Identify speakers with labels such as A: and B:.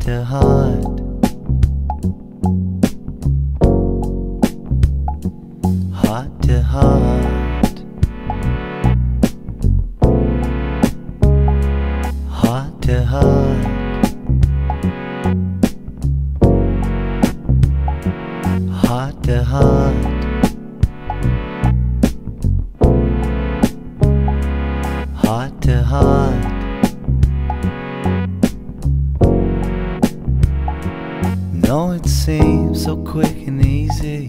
A: to heart. Heart to heart. Heart to heart. Heart to heart. Heart to heart. No, it seems so quick and easy.